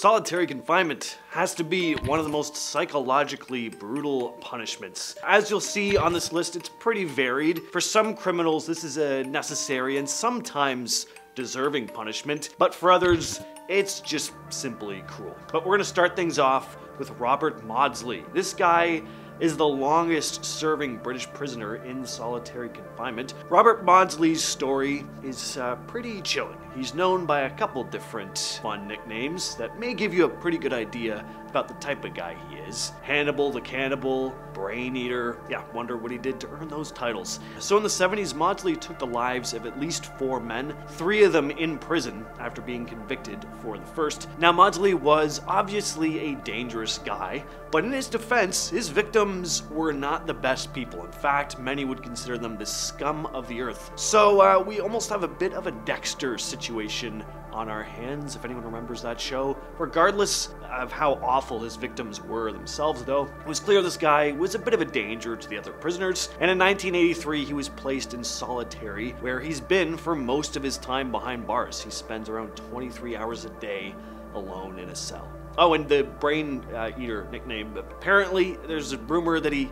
Solitary confinement has to be one of the most psychologically brutal punishments. As you'll see on this list, it's pretty varied. For some criminals, this is a necessary and sometimes deserving punishment, but for others, it's just simply cruel. But we're gonna start things off with Robert Maudsley. This guy is the longest serving British prisoner in solitary confinement. Robert Maudsley's story is uh, pretty chilling. He's known by a couple different fun nicknames that may give you a pretty good idea about the type of guy he is. Hannibal the Cannibal, Brain Eater. Yeah, wonder what he did to earn those titles. So in the 70s, Maudsley took the lives of at least four men, three of them in prison after being convicted for the first. Now, Maudsley was obviously a dangerous guy, but in his defense, his victims were not the best people. In fact, many would consider them the scum of the earth. So uh, we almost have a bit of a Dexter situation on our hands, if anyone remembers that show. Regardless of how awful his victims were themselves, though, it was clear this guy was a bit of a danger to the other prisoners, and in 1983 he was placed in solitary, where he's been for most of his time behind bars. He spends around 23 hours a day alone in a cell. Oh, and the brain uh, eater nickname. Apparently, there's a rumor that he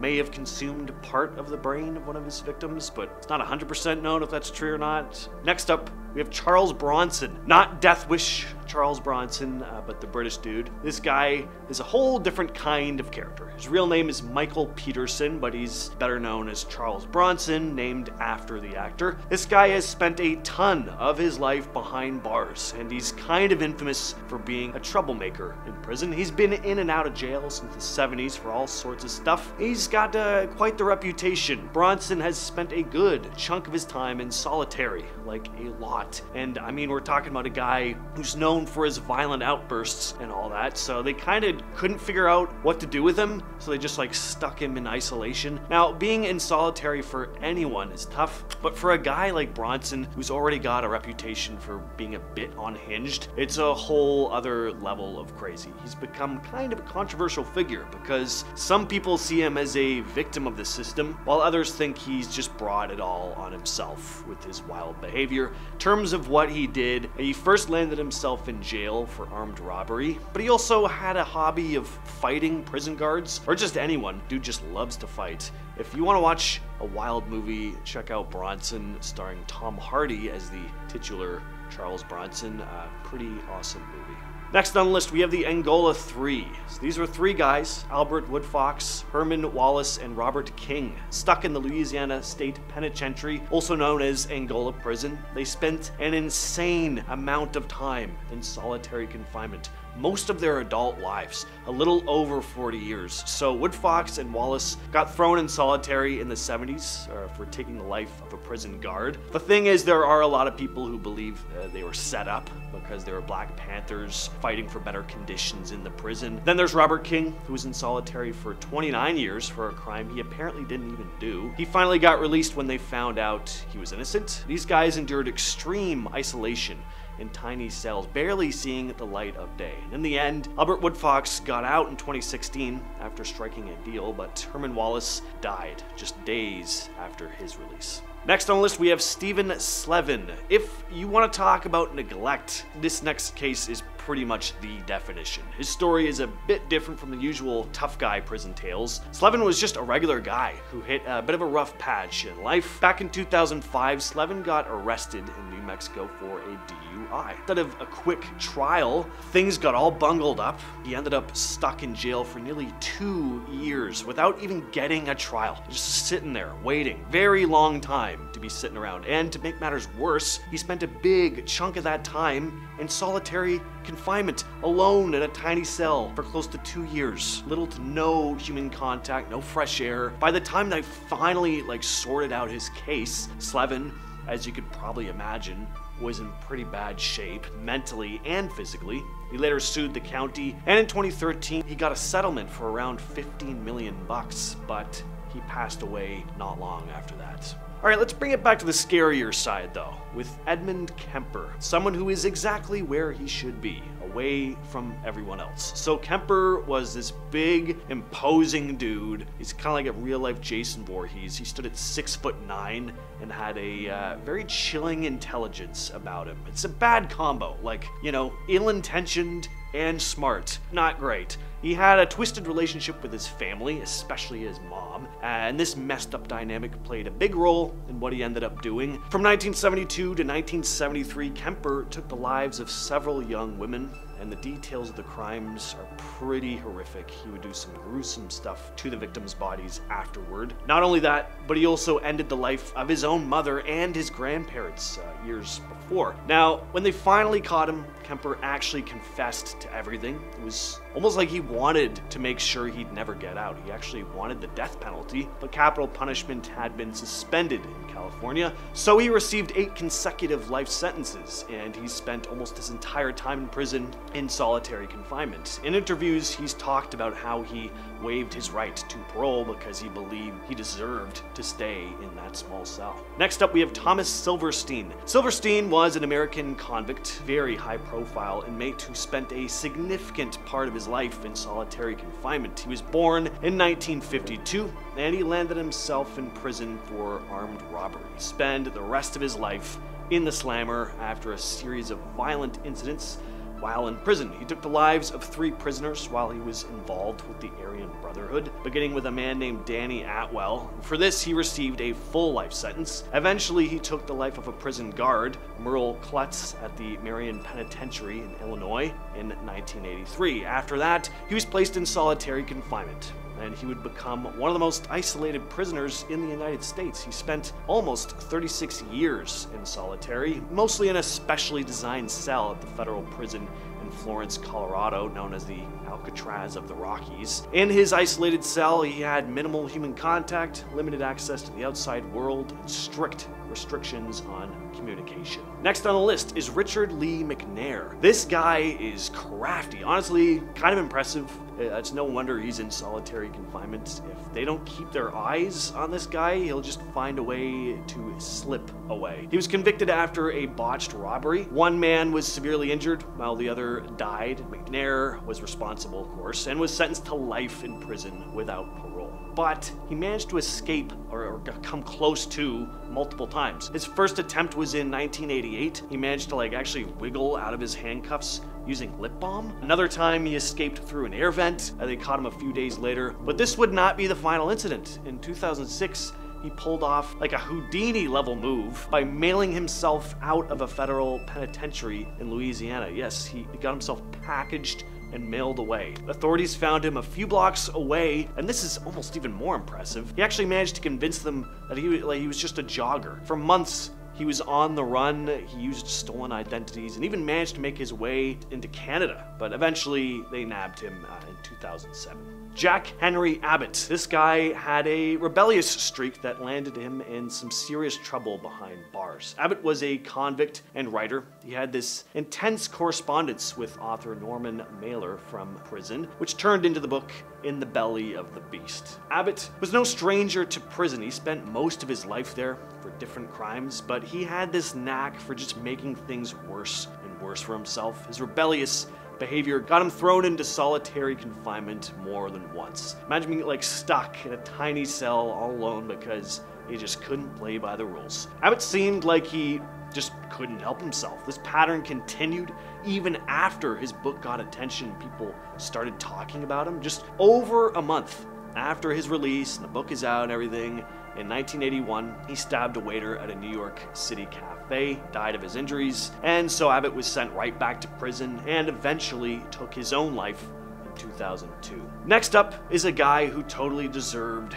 may have consumed part of the brain of one of his victims, but it's not 100% known if that's true or not. Next up, we have Charles Bronson. Not Death Wish Charles Bronson, uh, but the British dude. This guy is a whole different kind of character. His real name is Michael Peterson, but he's better known as Charles Bronson, named after the actor. This guy has spent a ton of his life behind bars, and he's kind of infamous for being a troublemaker in prison. He's been in and out of jail since the 70s for all sorts of stuff. He's got uh, quite the reputation. Bronson has spent a good chunk of his time in solitary, like a lot. And I mean, we're talking about a guy who's known for his violent outbursts and all that, so they kind of couldn't figure out what to do with him, so they just like stuck him in isolation. Now, being in solitary for anyone is tough, but for a guy like Bronson, who's already got a reputation for being a bit unhinged, it's a whole other level of crazy. He's become kind of a controversial figure because some people see him as a victim of the system, while others think he's just brought it all on himself with his wild behavior. In terms of what he did, he first landed himself in jail for armed robbery, but he also had a hobby of fighting prison guards, or just anyone. Dude just loves to fight. If you want to watch a wild movie, check out Bronson, starring Tom Hardy as the titular Charles Bronson. Uh, pretty awesome movie. Next on the list, we have the Angola Three. So these were three guys Albert Woodfox, Herman Wallace, and Robert King, stuck in the Louisiana State Penitentiary, also known as Angola Prison. They spent an insane amount of time in solitary confinement most of their adult lives, a little over 40 years. So Woodfox and Wallace got thrown in solitary in the 70s uh, for taking the life of a prison guard. The thing is, there are a lot of people who believe uh, they were set up because they were Black Panthers fighting for better conditions in the prison. Then there's Robert King, who was in solitary for 29 years for a crime he apparently didn't even do. He finally got released when they found out he was innocent. These guys endured extreme isolation in tiny cells, barely seeing the light of day. And in the end, Albert Woodfox got out in 2016 after striking a deal, but Herman Wallace died just days after his release. Next on the list, we have Stephen Slevin. If you want to talk about neglect, this next case is pretty much the definition. His story is a bit different from the usual tough guy prison tales. Slevin was just a regular guy who hit a bit of a rough patch in life. Back in 2005, Slevin got arrested in New Mexico for a DUI. Instead of a quick trial, things got all bungled up. He ended up stuck in jail for nearly two years without even getting a trial. Just sitting there, waiting. Very long time to be sitting around. And to make matters worse, he spent a big chunk of that time in solitary confinement, alone in a tiny cell for close to two years. Little to no human contact, no fresh air. By the time they finally like sorted out his case, Slevin, as you could probably imagine, was in pretty bad shape, mentally and physically. He later sued the county, and in 2013 he got a settlement for around 15 million bucks, but he passed away not long after that. All right, let's bring it back to the scarier side though, with Edmund Kemper, someone who is exactly where he should be, away from everyone else. So Kemper was this big, imposing dude. He's kind of like a real life Jason Voorhees. He stood at six foot nine and had a uh, very chilling intelligence about him. It's a bad combo, like, you know, ill intentioned and smart. Not great. He had a twisted relationship with his family, especially his mom, and this messed up dynamic played a big role in what he ended up doing. From 1972 to 1973, Kemper took the lives of several young women, and the details of the crimes are pretty horrific. He would do some gruesome stuff to the victims' bodies afterward. Not only that, but he also ended the life of his own mother and his grandparents uh, years before. Now, when they finally caught him, Kemper actually confessed to everything. It was almost like he wanted to make sure he'd never get out. He actually wanted the death penalty, but capital punishment had been suspended in California, so he received eight consecutive life sentences, and he spent almost his entire time in prison in solitary confinement. In interviews, he's talked about how he waived his right to parole because he believed he deserved to stay in that small cell. Next up, we have Thomas Silverstein. Silverstein was an American convict, very high profile inmate who spent a significant part of his life in solitary confinement. He was born in 1952 and he landed himself in prison for armed robbery. He spent the rest of his life in the slammer after a series of violent incidents while in prison. He took the lives of three prisoners while he was involved with the Aryan Brotherhood, beginning with a man named Danny Atwell. For this, he received a full life sentence. Eventually, he took the life of a prison guard, Merle Clutts, at the Marion Penitentiary in Illinois in 1983. After that, he was placed in solitary confinement and he would become one of the most isolated prisoners in the United States. He spent almost 36 years in solitary, mostly in a specially designed cell at the federal prison in Florence, Colorado, known as the Alcatraz of the Rockies. In his isolated cell, he had minimal human contact, limited access to the outside world, and strict restrictions on communication. Next on the list is Richard Lee McNair. This guy is crafty, honestly, kind of impressive. Uh, It's no wonder he's in solitary confinement. If they don't keep their eyes on this guy, he'll just find a way to slip away. He was convicted after a botched robbery. One man was severely injured while the other died. McNair was responsible, of course, and was sentenced to life in prison without parole. But he managed to escape or, or come close to multiple times. His first attempt was in 1988. He managed to like actually wiggle out of his handcuffs using lip balm. Another time he escaped through an air vent. and They caught him a few days later. But this would not be the final incident. In 2006, he pulled off like a Houdini level move by mailing himself out of a federal penitentiary in Louisiana. Yes, he got himself packaged and mailed away. Authorities found him a few blocks away, and this is almost even more impressive. He actually managed to convince them that he, like, he was just a jogger. For months, he was on the run, he used stolen identities, and even managed to make his way into Canada. But eventually, they nabbed him uh, in 2007. Jack Henry Abbott. This guy had a rebellious streak that landed him in some serious trouble behind bars. Abbott was a convict and writer. He had this intense correspondence with author Norman Mailer from prison, which turned into the book In the Belly of the Beast. Abbott was no stranger to prison. He spent most of his life there for different crimes, but he had this knack for just making things worse and worse for himself. His rebellious behavior got him thrown into solitary confinement more than once. Imagine being like stuck in a tiny cell all alone because he just couldn't play by the rules. Abbott seemed like he just couldn't help himself. This pattern continued even after his book got attention. People started talking about him. Just over a month after his release and the book is out and everything, in 1981, he stabbed a waiter at a New York City cafe, died of his injuries, and so Abbott was sent right back to prison and eventually took his own life in 2002. Next up is a guy who totally deserved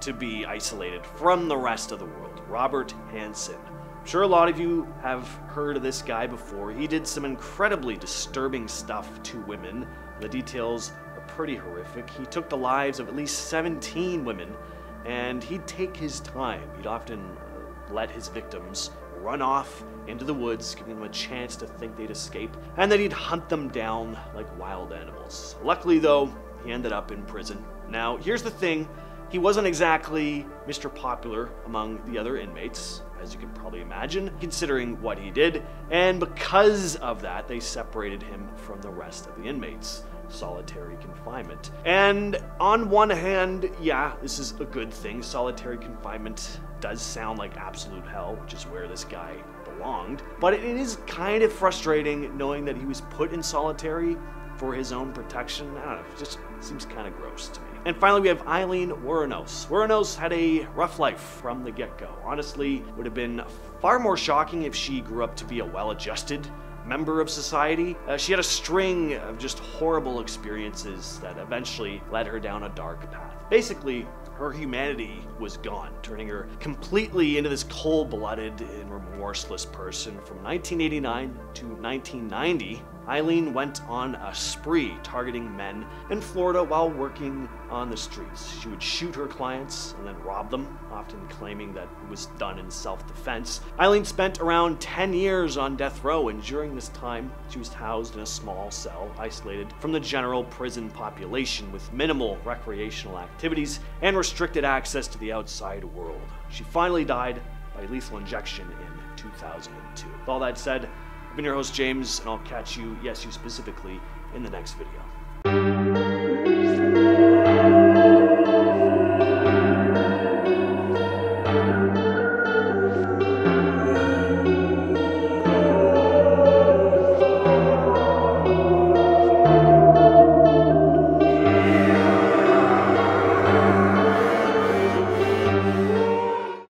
to be isolated from the rest of the world Robert Hansen. Sure a lot of you have heard of this guy before. He did some incredibly disturbing stuff to women. The details are pretty horrific. He took the lives of at least 17 women and he'd take his time. He'd often uh, let his victims run off into the woods, giving them a chance to think they'd escape, and then he'd hunt them down like wild animals. Luckily, though, he ended up in prison. Now, here's the thing he wasn't exactly Mr. Popular among the other inmates, as you can probably imagine, considering what he did, and because of that, they separated him from the rest of the inmates solitary confinement. And on one hand, yeah, this is a good thing. Solitary confinement does sound like absolute hell, which is where this guy belonged. But it is kind of frustrating knowing that he was put in solitary for his own protection. I don't know, it just seems kind of gross to me. And finally, we have Aileen Wuornos. Wuornos had a rough life from the get go. Honestly, would have been far more shocking if she grew up to be a well adjusted member of society. Uh, she had a string of just horrible experiences that eventually led her down a dark path. Basically, her humanity was gone, turning her completely into this cold blooded and remorseless person. From 1989 to 1990, Aileen went on a spree targeting men in Florida while working on the streets. She would shoot her clients and then rob them, often claiming that it was done in self defense. Aileen spent around 10 years on death row, and during this time, she was housed in a small cell, isolated from the general prison population with minimal recreational activities and restricted access to the outside world. She finally died by lethal injection in 2002. With all that said, been your host, James, and I'll catch you, yes, you specifically, in the next video.